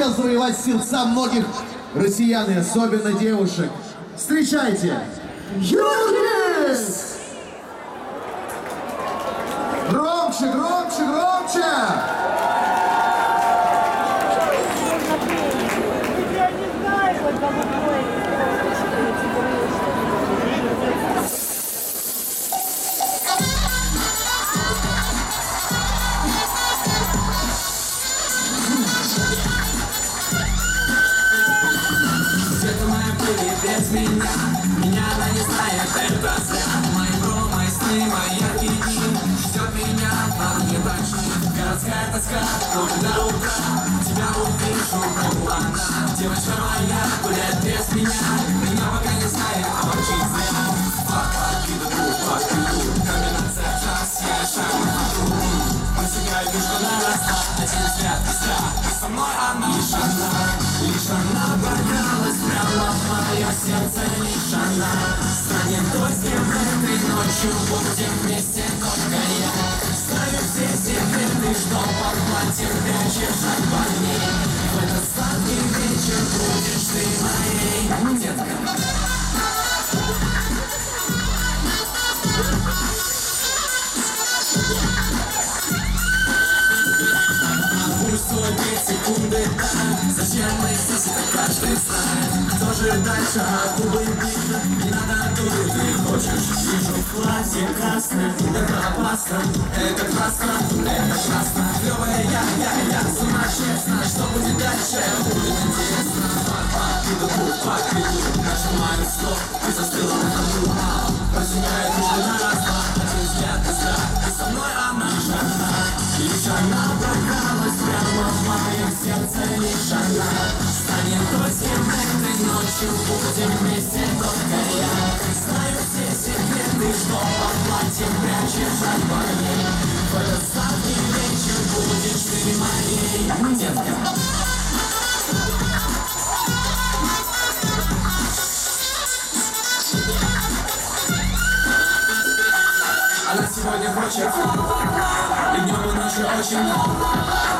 успел завоевать сердца многих россиян и особенно девушек. Встречайте! Юргис! Громче, громче, мои яркие дни Ждет меня, а не ночи Городская тоска, ночь до утра Тебя увижу, как она Девочка моя гуляет без меня Меня пока не знает, а очень зря Фак, фак, иду, фак, иду Комбинация час, я шаг на ходу Просекаю вишку на раз, Один взгляд, и со мной она Лишь она, лишь она прокралась Прямо в мое сердце Лишь она станет той, с кем ночью Будем вместе только я Знаю все секреты, что под платьем прячешь от парней В этот сладкий вечер будешь ты моей Детка Зачем мы здесь, это каждый знает Кто же дальше, губы видно Не надо тут, ты хочешь Вижу в платье красное Это опасно, это красно Это красно, клевая я, я, я С ума честно, что будет дальше Будет интересно Пак, иду, пак, иду Нажимаю стоп, ты застыла на ходу Просекает Лишь она станет кем этой ночью Будем вместе только я Знаю все секреты, что под платьем прячешь от парней В этот сладкий вечер будешь ты моей Детка Она сегодня хочет. И днем и ночью очень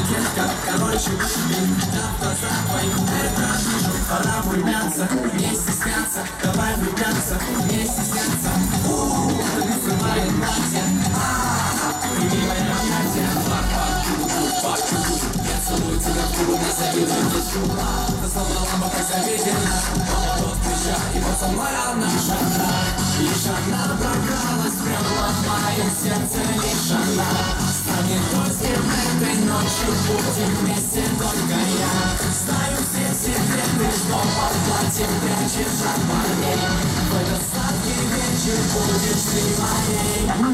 детка, короче, выпей Да в глаза твоих это вижу Пора влюбляться, не стесняться Давай влюбляться, не стесняться У-у-у, мои объятия Фак, фак, фак, Я целую тебя в губы, не завидую, не чула Ты словно лампа, как заведена Поворот плеча, и вот со мной она Лишь она, лишь она прокралась Прямо в моем сердце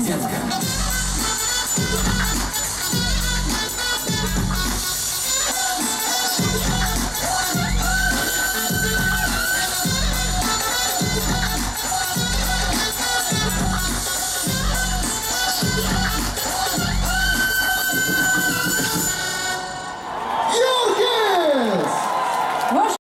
Детка